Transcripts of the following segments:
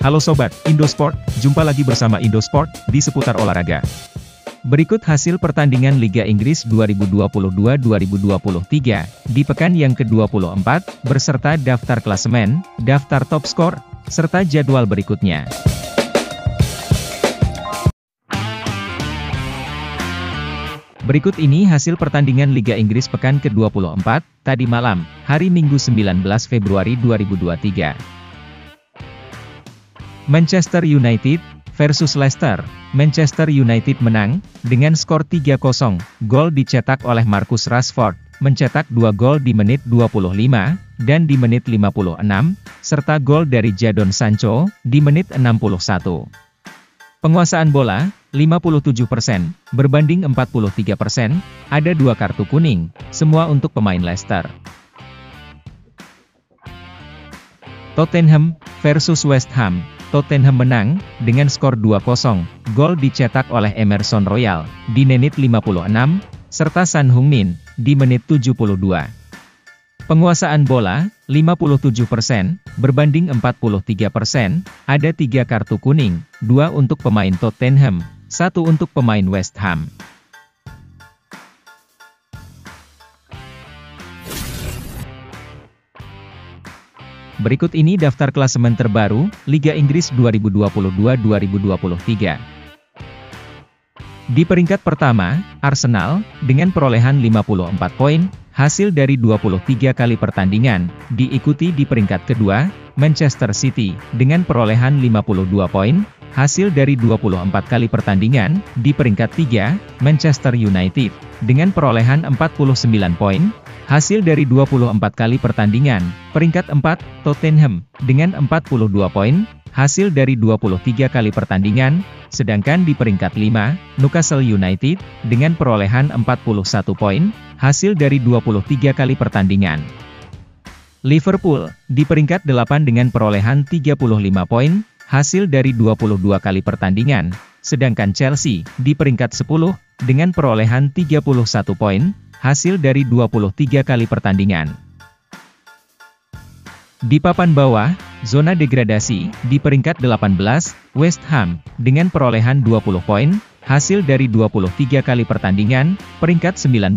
Halo Sobat, Indosport, jumpa lagi bersama Indosport, di seputar olahraga. Berikut hasil pertandingan Liga Inggris 2022-2023, di pekan yang ke-24, beserta daftar klasemen, daftar top skor, serta jadwal berikutnya. Berikut ini hasil pertandingan Liga Inggris pekan ke-24, tadi malam, hari Minggu 19 Februari 2023. Manchester United versus Leicester. Manchester United menang dengan skor 3-0. Gol dicetak oleh Marcus Rashford, mencetak 2 gol di menit 25 dan di menit 56, serta gol dari Jadon Sancho di menit 61. Penguasaan bola, 57%, berbanding 43%, ada dua kartu kuning, semua untuk pemain Leicester. Tottenham versus West Ham Tottenham menang, dengan skor 2-0, gol dicetak oleh Emerson Royal, di menit 56, serta San Heung-min, di menit 72. Penguasaan bola, 57%, berbanding 43%, ada tiga kartu kuning, dua untuk pemain Tottenham, satu untuk pemain West Ham. Berikut ini daftar klasemen terbaru, Liga Inggris 2022-2023. Di peringkat pertama, Arsenal, dengan perolehan 54 poin, hasil dari 23 kali pertandingan, diikuti di peringkat kedua, Manchester City, dengan perolehan 52 poin, hasil dari 24 kali pertandingan, di peringkat tiga, Manchester United, dengan perolehan 49 poin, Hasil dari 24 kali pertandingan, peringkat 4, Tottenham, dengan 42 poin, hasil dari 23 kali pertandingan, sedangkan di peringkat 5, Newcastle United, dengan perolehan 41 poin, hasil dari 23 kali pertandingan. Liverpool, di peringkat 8 dengan perolehan 35 poin, hasil dari 22 kali pertandingan, sedangkan Chelsea, di peringkat 10, dengan perolehan 31 poin, hasil dari 23 kali pertandingan. Di papan bawah, zona degradasi, di peringkat 18, West Ham, dengan perolehan 20 poin, hasil dari 23 kali pertandingan, peringkat 19,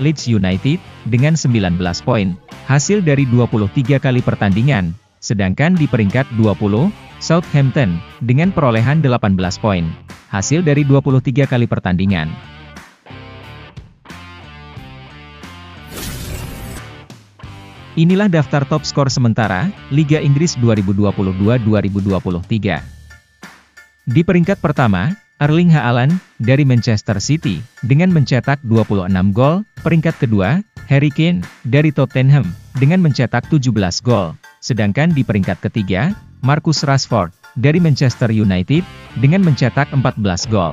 Leeds United, dengan 19 poin, hasil dari 23 kali pertandingan, sedangkan di peringkat 20, Southampton, dengan perolehan 18 poin, hasil dari 23 kali pertandingan. Inilah daftar top skor sementara, Liga Inggris 2022-2023. Di peringkat pertama, Erling Haaland, dari Manchester City, dengan mencetak 26 gol, peringkat kedua, Harry Kane, dari Tottenham, dengan mencetak 17 gol. Sedangkan di peringkat ketiga, Marcus Rashford, dari Manchester United, dengan mencetak 14 gol.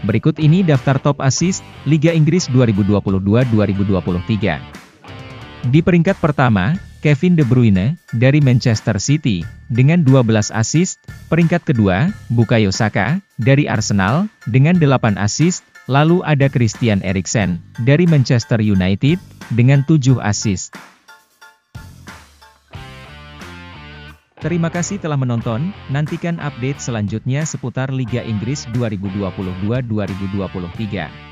Berikut ini daftar top assist, Liga Inggris 2022-2023. Di peringkat pertama, Kevin De Bruyne, dari Manchester City, dengan 12 assist, peringkat kedua, Bukayo Saka, dari Arsenal, dengan 8 assist, lalu ada Christian Eriksen, dari Manchester United, dengan 7 assist. Terima kasih telah menonton, nantikan update selanjutnya seputar Liga Inggris 2022-2023.